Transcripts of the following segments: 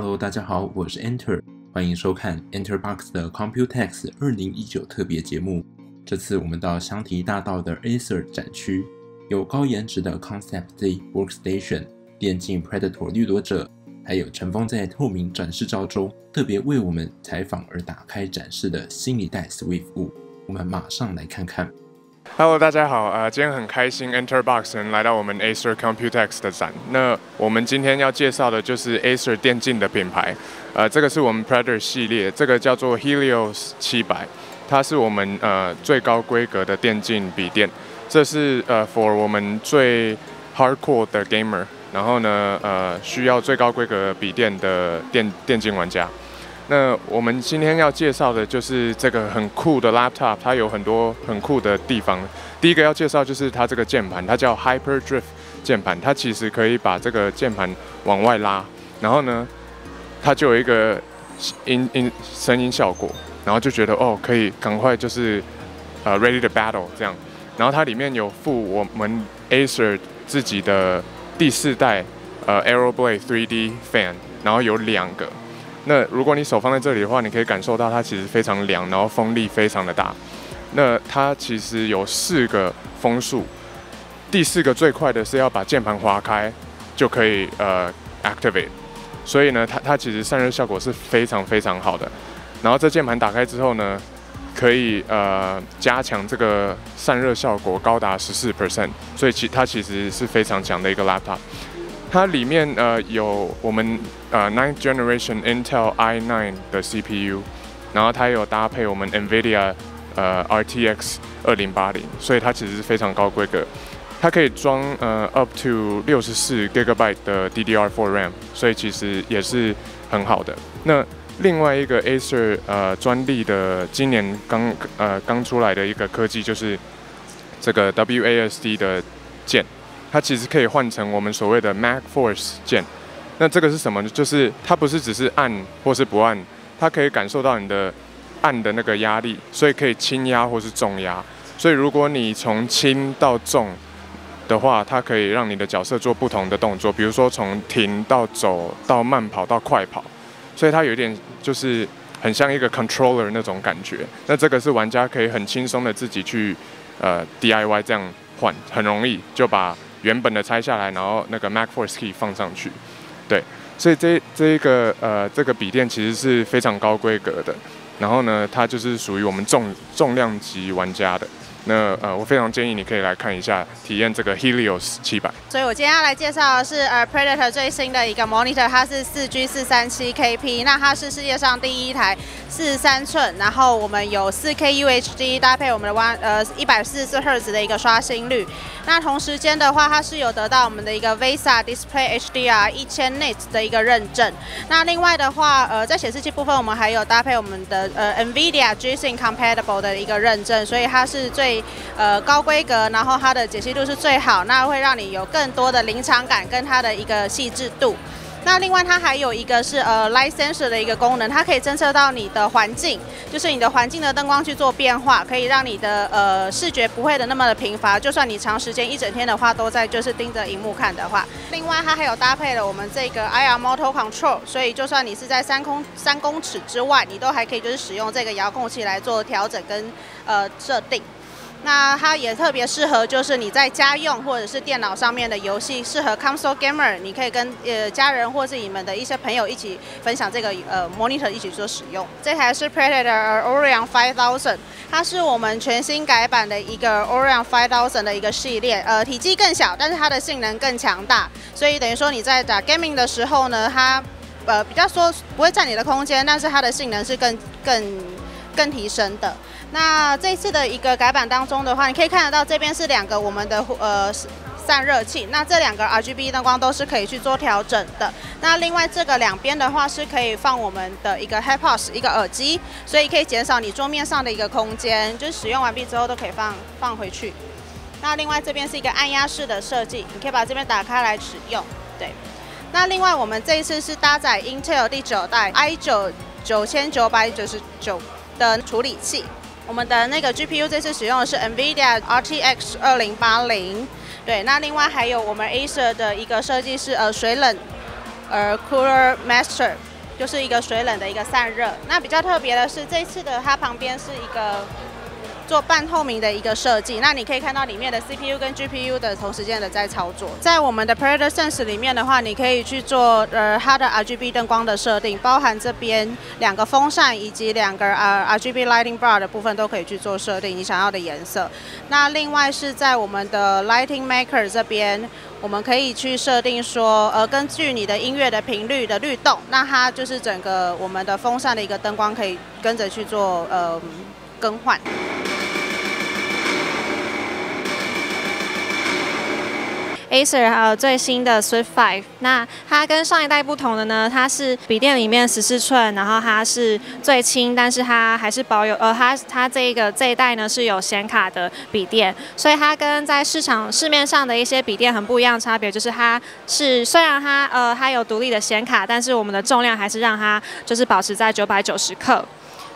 Hello，大家好，我是 Enter，欢迎收看 EnterBox 的 Computex 二零一九特别节目。这次我们到香缇大道的 Acer 展区，有高颜值的 Concept Z Workstation、电竞 Predator 掠夺者，还有尘封在透明展示罩中，特别为我们采访而打开展示的新一代 Swift 五。我们马上来看看。Hello，大家好，呃，今天很开心，EnterBox 能来到我们 Acer Computex 的展。那我们今天要介绍的就是 Acer 电竞的品牌，呃，这个是我们 Predator 系列，这个叫做 Helios 七百，它是我们呃最高规格的电竞笔电，这是呃 for 我们最 hardcore 的 gamer，然后呢，呃，需要最高规格笔电的电电竞玩家。那我们今天要介绍的就是这个很酷的 laptop，它有很多很酷的地方。第一个要介绍就是它这个键盘，它叫 Hyper Drift 键盘，它其实可以把这个键盘往外拉，然后呢，它就有一个音音声音效果，然后就觉得哦，可以赶快就是呃 ready to battle 这样。然后它里面有附我们 Acer 自己的第四代呃 Aeroblade 3D fan，然后有两个。那如果你手放在这里的话，你可以感受到它其实非常凉，然后风力非常的大。那它其实有四个风速，第四个最快的是要把键盘划开就可以呃 activate，所以呢，它它其实散热效果是非常非常好的。然后这键盘打开之后呢，可以呃加强这个散热效果高达十四 percent，所以其它其实是非常强的一个 laptop。它里面呃有我们呃 ninth generation Intel i9 的 CPU，然后它有搭配我们 NVIDIA 呃 RTX 二零八零，所以它其实是非常高规格。它可以装呃 up to 六十四 gigabyte 的 DDR4 RAM，所以其实也是很好的。那另外一个 Acer 呃专利的今年刚呃刚出来的一个科技就是这个 WASD 的键。它其实可以换成我们所谓的 Mac Force 键，那这个是什么呢？就是它不是只是按或是不按，它可以感受到你的按的那个压力，所以可以轻压或是重压。所以如果你从轻到重的话，它可以让你的角色做不同的动作，比如说从停到走到慢跑到快跑，所以它有点就是很像一个 controller 那种感觉。那这个是玩家可以很轻松的自己去呃 DIY 这样换，很容易就把原本的拆下来，然后那个 Mac Force Key 放上去，对，所以这这一个呃这个笔电其实是非常高规格的，然后呢，它就是属于我们重重量级玩家的。那呃，我非常建议你可以来看一下，体验这个 Helios 七百。所以我今天要来介绍的是呃 Predator 最新的一个 monitor，它是四 G 四三七 KP，那它是世界上第一台四十三寸，然后我们有四 K UHD 搭配我们的 one 呃一百四十四赫兹的一个刷新率。那同时间的话，它是有得到我们的一个 VESA Display HDR 一千 nits 的一个认证。那另外的话，呃，在显示器部分，我们还有搭配我们的呃 NVIDIA G-Sync Compatible 的一个认证，所以它是最呃高规格，然后它的解析度是最好，那会让你有更多的临场感跟它的一个细致度。那另外它还有一个是呃 light sensor 的一个功能，它可以侦测到你的环境，就是你的环境的灯光去做变化，可以让你的呃视觉不会的那么的贫乏。就算你长时间一整天的话都在就是盯着荧幕看的话，另外它还有搭配了我们这个 IR Moto Control，所以就算你是在三公三公尺之外，你都还可以就是使用这个遥控器来做调整跟呃设定。那它也特别适合，就是你在家用或者是电脑上面的游戏，适合 console gamer，你可以跟呃家人或是你们的一些朋友一起分享这个呃 monitor 一起做使用。这台是 Predator Orion 5000，它是我们全新改版的一个 Orion 5000的一个系列，呃体积更小，但是它的性能更强大，所以等于说你在打 gaming 的时候呢，它呃比较说不会占你的空间，但是它的性能是更更更提升的。那这次的一个改版当中的话，你可以看得到这边是两个我们的呃散热器，那这两个 RGB 灯光都是可以去做调整的。那另外这个两边的话是可以放我们的一个 HiPods 一个耳机，所以可以减少你桌面上的一个空间，就是使用完毕之后都可以放放回去。那另外这边是一个按压式的设计，你可以把这边打开来使用。对。那另外我们这一次是搭载 Intel 第九代 i 九九千九百九十九的处理器。我们的那个 GPU 这次使用的是 NVIDIA RTX 二零八零，对，那另外还有我们 Acer 的一个设计是呃水冷呃 Cooler Master，就是一个水冷的一个散热。那比较特别的是，这次的它旁边是一个。做半透明的一个设计，那你可以看到里面的 CPU 跟 GPU 的同时间的在操作。在我们的 Predator Sense 里面的话，你可以去做呃它的 RGB 灯光的设定，包含这边两个风扇以及两个呃 RGB Lighting Bar 的部分都可以去做设定你想要的颜色。那另外是在我们的 Lighting Maker 这边，我们可以去设定说，呃根据你的音乐的频率的律动，那它就是整个我们的风扇的一个灯光可以跟着去做呃更换。Acer 还有最新的 Swift Five，那它跟上一代不同的呢，它是笔电里面十四寸，然后它是最轻，但是它还是保有呃它它这一个这一代呢是有显卡的笔电，所以它跟在市场市面上的一些笔电很不一样，差别就是它是虽然它呃它有独立的显卡，但是我们的重量还是让它就是保持在九百九十克。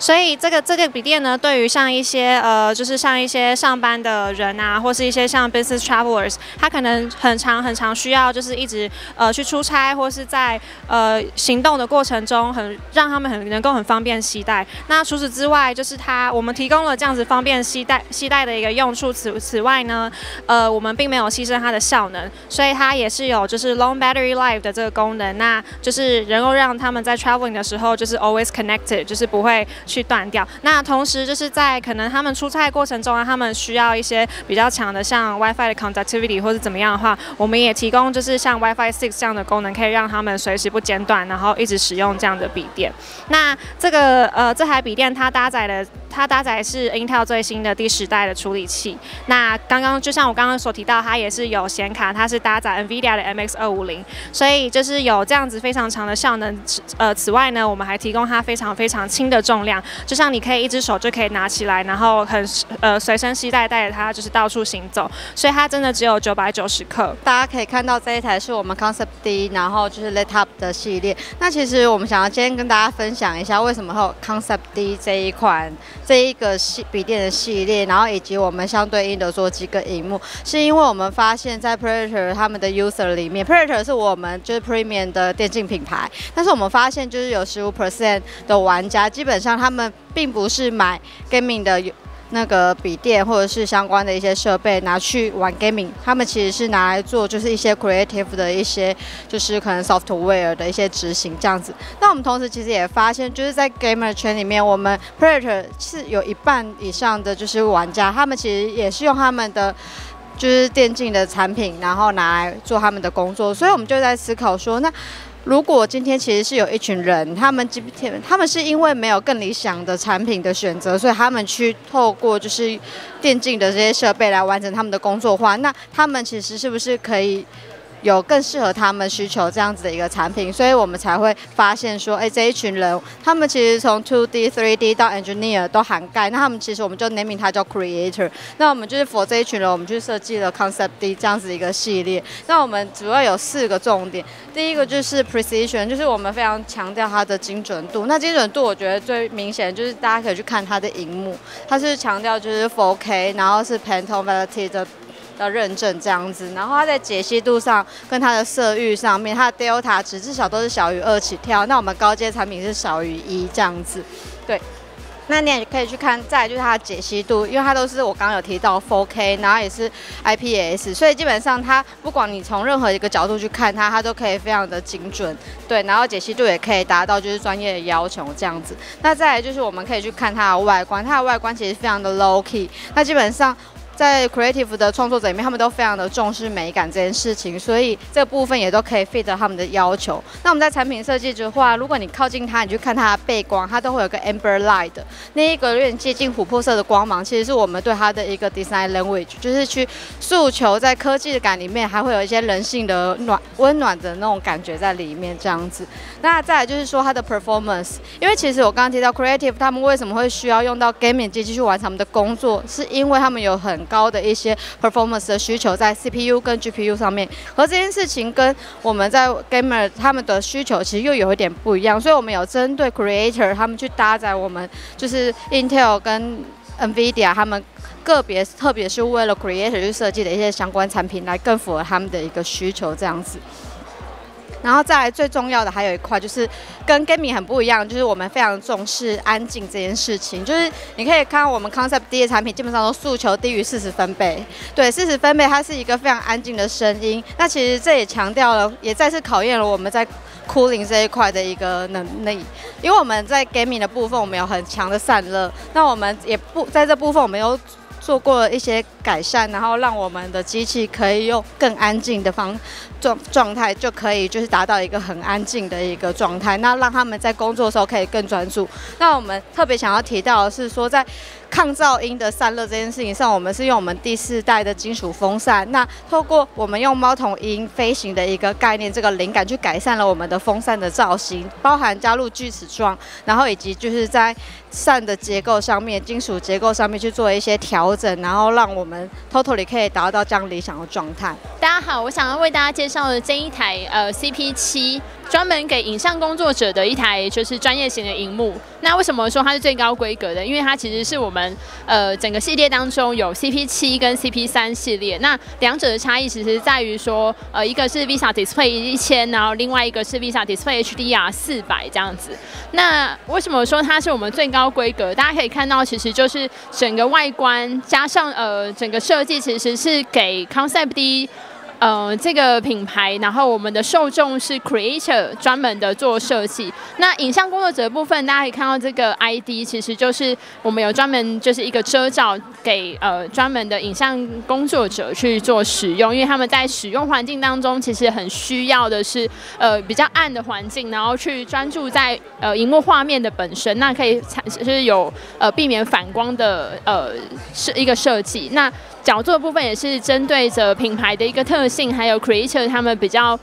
所以这个这个笔电呢，对于像一些呃，就是像一些上班的人啊，或是一些像 business travelers，他可能很长很长需要就是一直呃去出差，或是在呃行动的过程中，很让他们很能够很方便携带。那除此之外，就是它我们提供了这样子方便携带携带的一个用处。此此外呢，呃，我们并没有牺牲它的效能，所以它也是有就是 long battery life 的这个功能，那就是能够让他们在 traveling 的时候就是 always connected，就是不会。去断掉。那同时就是在可能他们出差过程中啊，他们需要一些比较强的像 WiFi 的 conductivity 或者怎么样的话，我们也提供就是像 WiFi Six 这样的功能，可以让他们随时不间断，然后一直使用这样的笔电。那这个呃这台笔电它搭载了。它搭载是 Intel 最新的第十代的处理器。那刚刚就像我刚刚所提到，它也是有显卡，它是搭载 NVIDIA 的 MX 二五零，所以就是有这样子非常长的效能。呃，此外呢，我们还提供它非常非常轻的重量，就像你可以一只手就可以拿起来，然后很呃随身携带带着它就是到处行走。所以它真的只有九百九十克。大家可以看到这一台是我们 Concept D，然后就是 Lit Up 的系列。那其实我们想要今天跟大家分享一下，为什么会有 Concept D 这一款。这一个系笔电的系列，然后以及我们相对应的做几个荧幕，是因为我们发现，在 Predator 他们的 user 里面，Predator 是我们就是 Premium 的电竞品牌，但是我们发现就是有十五 percent 的玩家，基本上他们并不是买 gaming 的。那个笔电或者是相关的一些设备拿去玩 gaming，他们其实是拿来做就是一些 creative 的一些就是可能 software 的一些执行这样子。那我们同时其实也发现，就是在 gamer 圈里面，我们 Predator 是有一半以上的就是玩家，他们其实也是用他们的就是电竞的产品，然后拿来做他们的工作。所以我们就在思考说，那。如果今天其实是有一群人，他们今天他们是因为没有更理想的产品的选择，所以他们去透过就是电竞的这些设备来完成他们的工作话，那他们其实是不是可以？有更适合他们需求这样子的一个产品，所以我们才会发现说，哎，这一群人，他们其实从 two D、three D 到 engineer 都涵盖。那他们其实我们就 naming 它叫 creator。那我们就是 for 这一群人，我们去设计了 concept D 这样子一个系列。那我们主要有四个重点，第一个就是 precision，就是我们非常强调它的精准度。那精准度我觉得最明显就是大家可以去看它的荧幕，它是强调就是 for K，然后是 Pantone Validity 的。的认证这样子，然后它在解析度上跟它的色域上面，它的 Delta 值至少都是小于二起跳。那我们高阶产品是小于一这样子，对。那你也可以去看，再就是它的解析度，因为它都是我刚刚有提到 4K，然后也是 IPS，所以基本上它不管你从任何一个角度去看它，它都可以非常的精准，对。然后解析度也可以达到就是专业的要求这样子。那再来就是我们可以去看它的外观，它的外观其实非常的 low key，那基本上。在 creative 的创作者里面，他们都非常的重视美感这件事情，所以这部分也都可以 fit 他们的要求。那我们在产品设计的话，如果你靠近它，你去看它的背光，它都会有个 amber light，那一个有点接近琥珀色的光芒，其实是我们对它的一个 design language，就是去诉求在科技的感里面，还会有一些人性的暖温暖的那种感觉在里面这样子。那再来就是说它的 performance，因为其实我刚刚提到 creative，他们为什么会需要用到 gaming 机器去完成他们的工作，是因为他们有很高的一些 performance 的需求在 CPU 跟 GPU 上面，和这件事情跟我们在 gamer 他们的需求其实又有一点不一样，所以我们有针对 creator 他们去搭载我们就是 Intel 跟 Nvidia 他们个别特别是为了 creator 去设计的一些相关产品，来更符合他们的一个需求这样子。然后再来最重要的还有一块就是跟 gaming 很不一样，就是我们非常重视安静这件事情。就是你可以看到我们 Concept D 的产品基本上都诉求低于四十分贝，对，四十分贝它是一个非常安静的声音。那其实这也强调了，也再次考验了我们在 cooling 这一块的一个能力。因为我们在 gaming 的部分我们有很强的散热，那我们也不在这部分我们有。做过一些改善，然后让我们的机器可以用更安静的方状状态，就可以就是达到一个很安静的一个状态，那让他们在工作的时候可以更专注。那我们特别想要提到的是说，在抗噪音的散热这件事情上，我们是用我们第四代的金属风扇。那透过我们用猫头鹰飞行的一个概念，这个灵感去改善了我们的风扇的造型，包含加入锯齿状，然后以及就是在扇的结构上面、金属结构上面去做一些调整，然后让我们 totally 可以达到这样理想的状态。大家好，我想要为大家介绍的这一台呃 CP 七。专门给影像工作者的一台就是专业型的荧幕。那为什么说它是最高规格的？因为它其实是我们呃整个系列当中有 CP 七跟 CP 三系列。那两者的差异其实在于说，呃一个是 Visa Display 一千，然后另外一个是 Visa Display HDR 四百这样子。那为什么说它是我们最高规格？大家可以看到，其实就是整个外观加上呃整个设计，其实是给 Concept D。呃，这个品牌，然后我们的受众是 creator，专门的做设计。那影像工作者部分，大家可以看到这个 ID，其实就是我们有专门就是一个遮罩给呃专门的影像工作者去做使用，因为他们在使用环境当中，其实很需要的是呃比较暗的环境，然后去专注在呃荧幕画面的本身，那可以产就是有呃避免反光的呃是一个设计。那角度的部分也是针对着品牌的一个特性，还有 creator 他们比较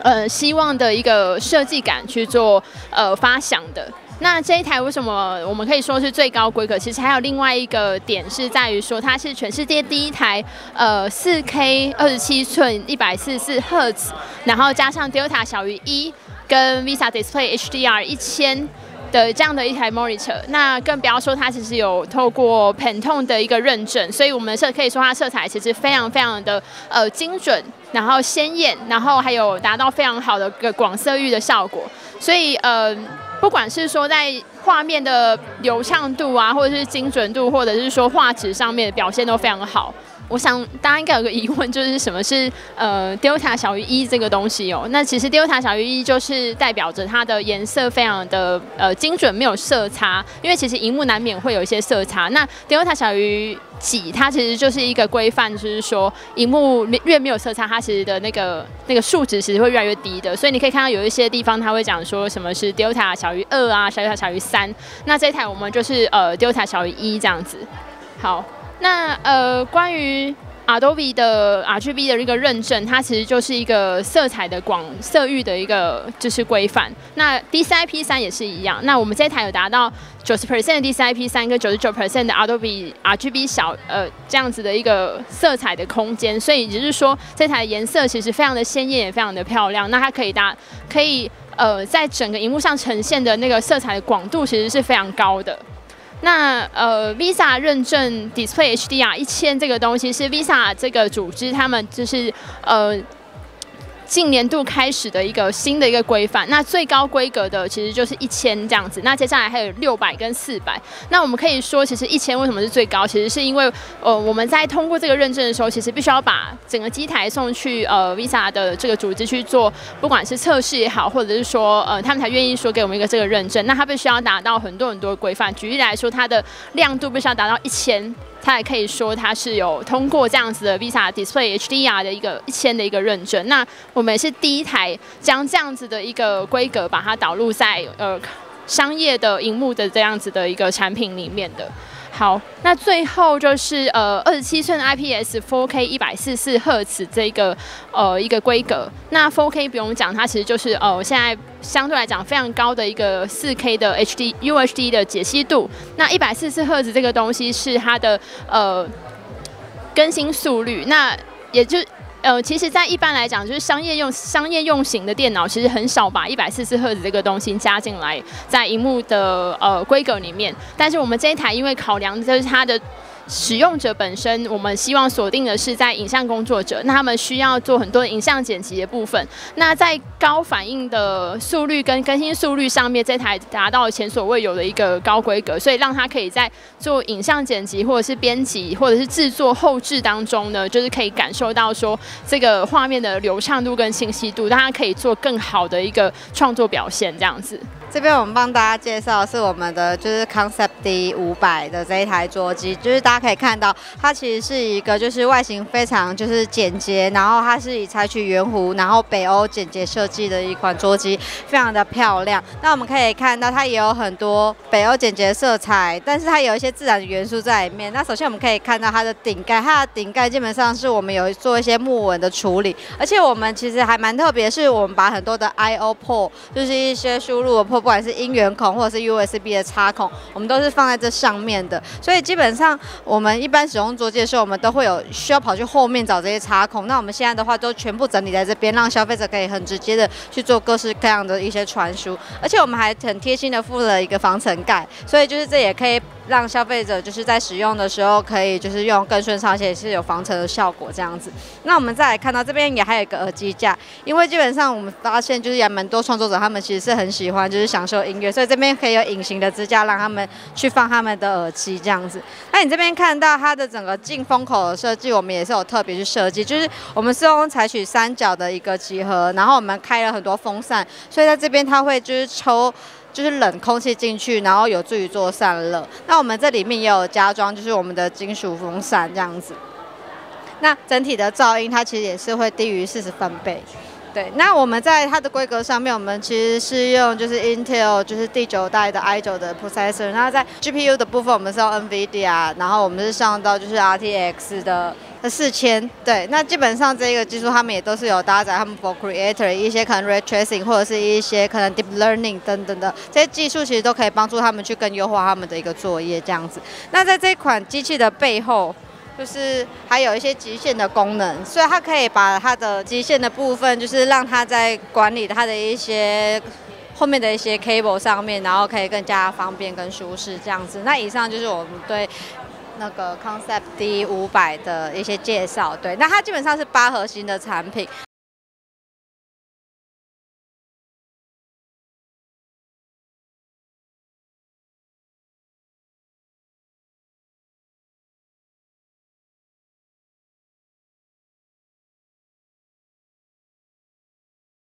呃希望的一个设计感去做呃发想的。那这一台为什么我们可以说是最高规格？其实还有另外一个点是在于说，它是全世界第一台呃四 K 二十七寸一百四十四赫兹，然后加上 Delta 小于一跟 Visa Display HDR 一千。的这样的一台 monitor，那更不要说它其实有透过 Pantone 的一个认证，所以我们色可以说它色彩其实非常非常的呃精准，然后鲜艳，然后还有达到非常好的个广色域的效果，所以呃不管是说在画面的流畅度啊，或者是精准度，或者是说画质上面的表现都非常好。我想大家应该有个疑问，就是什么是呃 delta 小于一这个东西哦？那其实 delta 小于一就是代表着它的颜色非常的呃精准，没有色差。因为其实荧幕难免会有一些色差。那 delta 小于几，它其实就是一个规范，就是说荧幕越没有色差，它其实的那个那个数值其实会越来越低的。所以你可以看到有一些地方它会讲说什么是 delta 小于二啊，小于小于三。那这台我们就是呃 delta 小于一这样子。好。那呃，关于 Adobe 的 RGB 的一个认证，它其实就是一个色彩的广色域的一个就是规范。那 DCI-P 三也是一样。那我们这台有达到九十 percent 的 DCI-P 三跟九十九 percent 的 Adobe RGB 小呃这样子的一个色彩的空间，所以只是说这台颜色其实非常的鲜艳，也非常的漂亮。那它可以达可以呃在整个荧幕上呈现的那个色彩的广度，其实是非常高的。那呃，Visa 认证 Display HDR 一千这个东西是 Visa 这个组织他们就是呃。近年度开始的一个新的一个规范，那最高规格的其实就是一千这样子。那接下来还有六百跟四百。那我们可以说，其实一千为什么是最高？其实是因为呃我们在通过这个认证的时候，其实必须要把整个机台送去呃 Visa 的这个组织去做，不管是测试也好，或者是说呃他们才愿意说给我们一个这个认证。那它必须要达到很多很多规范。举例来说，它的亮度必须要达到一千。它也可以说它是有通过这样子的 Visa Display HDR 的一个一千的一个认证。那我我们是第一台将这样子的一个规格把它导入在呃商业的荧幕的这样子的一个产品里面的。好，那最后就是呃二十七寸 IPS 4K 一百四四赫兹这个呃一个规格。那 4K 不用讲，它其实就是呃现在相对来讲非常高的一个四 K 的 HD UHD 的解析度。那一百四四赫兹这个东西是它的呃更新速率。那也就。呃，其实，在一般来讲，就是商业用商业用型的电脑，其实很少把一百四十赫兹这个东西加进来在荧幕的呃规格里面。但是我们这一台，因为考量就是它的使用者本身，我们希望锁定的是在影像工作者，那他们需要做很多影像剪辑的部分。那在高反应的速率跟更新速率上面，这台达到前所未有的一个高规格，所以让它可以在做影像剪辑或者是编辑或者是制作后置当中呢，就是可以感受到说这个画面的流畅度跟清晰度，大家可以做更好的一个创作表现，这样子。这边我们帮大家介绍是我们的就是 Concept D 五百的这一台桌机，就是大家可以看到，它其实是一个就是外形非常就是简洁，然后它是以采取圆弧，然后北欧简洁设计的一款桌机，非常的漂亮。那我们可以看到它也有很多北欧简洁色彩，但是它有一些自然的元素在里面。那首先我们可以看到它的顶盖，它的顶盖基本上是我们有做一些木纹的处理，而且我们其实还蛮特别，是我们把很多的 I/O port，就是一些输入的 port。不管是音源孔或者是 USB 的插孔，我们都是放在这上面的。所以基本上我们一般使用桌机的时候，我们都会有需要跑去后面找这些插孔。那我们现在的话都全部整理在这边，让消费者可以很直接的去做各式各样的一些传输。而且我们还很贴心的附了一个防尘盖，所以就是这也可以。让消费者就是在使用的时候可以就是用更顺畅，而且是有防尘的效果这样子。那我们再来看到这边也还有一个耳机架，因为基本上我们发现就是也蛮多创作者他们其实是很喜欢就是享受音乐，所以这边可以有隐形的支架让他们去放他们的耳机这样子。那你这边看到它的整个进风口的设计，我们也是有特别去设计，就是我们是用采取三角的一个集合，然后我们开了很多风扇，所以在这边它会就是抽。就是冷空气进去，然后有助于做散热。那我们这里面也有加装，就是我们的金属风扇这样子。那整体的噪音它其实也是会低于四十分贝。对，那我们在它的规格上面，我们其实是用就是 Intel 就是第九代的 i9 的 processor。然后在 GPU 的部分，我们是用 NVIDIA，然后我们是上到就是 RTX 的。四千对，那基本上这个技术他们也都是有搭载他们 for creator 一些可能 ray tracing 或者是一些可能 deep learning 等等的这些技术，其实都可以帮助他们去更优化他们的一个作业这样子。那在这款机器的背后，就是还有一些极限的功能，所以它可以把它的极限的部分，就是让它在管理它的一些后面的一些 cable 上面，然后可以更加方便跟舒适这样子。那以上就是我们对。那个 Concept D 五百的一些介绍，对，那它基本上是八核心的产品。